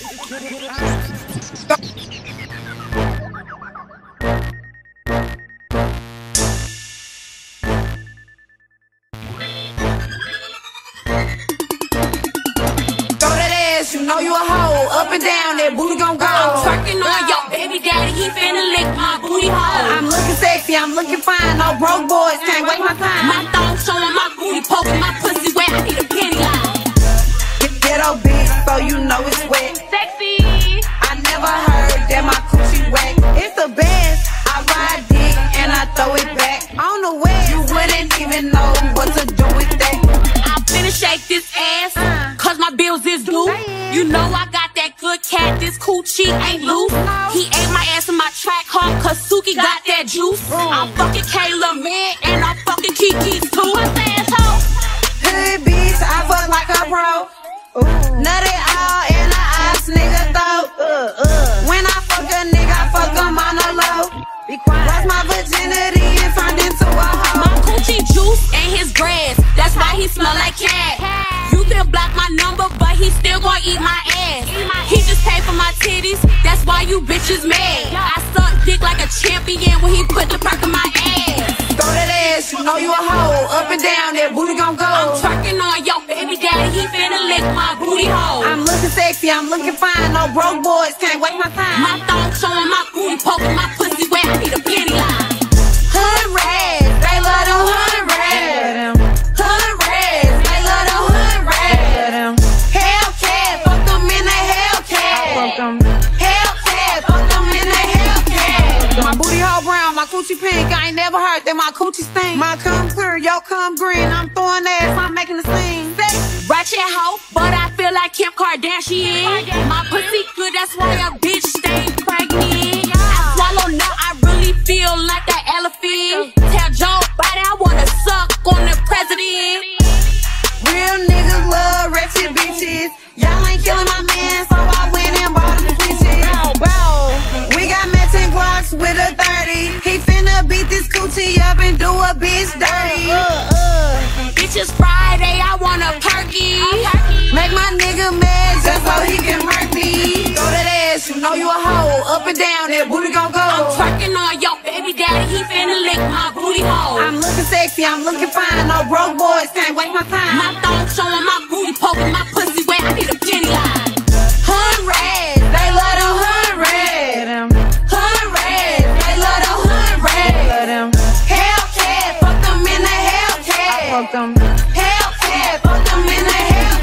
Throw that ass, you know you a hoe. Up and down, that booty gon' go. I'm twerking on your baby daddy, he finna lick my booty hole. I'm looking sexy, I'm looking fine. No broke boys can't waste my time. My thong showing my booty, poking my pussy coochie ain't loose. He ate my ass in my Trackhawk, cause Suki got that juice. I'm fucking Kayla, man, and I'm fucking Kiki's too. You bitches mad. I suck dick like a champion when he put the perk in my ass. Throw that ass, you know you a hoe. Up and down, that booty gon' go. I'm go. twerking on your baby daddy, he finna lick my booty hole. I'm looking sexy, I'm looking fine. No broke boys can't waste my time. My thong showing my booty, poking my pussy wet. I need a booty hole brown, my coochie pink. I ain't never heard that my coochie stink. My cum clear, your cum green. I'm throwing ass, I'm making the scene. Ratchet hoe, but I feel like Kim Kardashian. My pussy good, that's why a bitch stay pregnant. I swallow nut, I really feel like that elephant. Tell Joe Biden I wanna suck on the president. Real niggas love wretched bitches. Y'all ain't killing my man, and do a bitch dirty. Bitch, it's Friday, I want a perky. Make my nigga mad just so he can hurt me. Throw that ass, you know you a hoe. Up and down, that booty gon' go. I'm twerking on your baby daddy, he finna lick my booty hole. I'm looking sexy, I'm looking fine. No broke boys can't waste my time. My thong showing my booty, poking my pussy hood rats. Hellcat, fuck them them.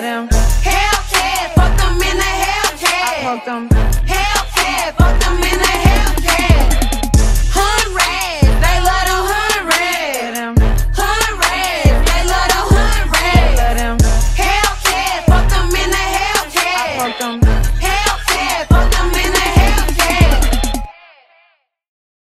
Them. Them them in the Hellcat.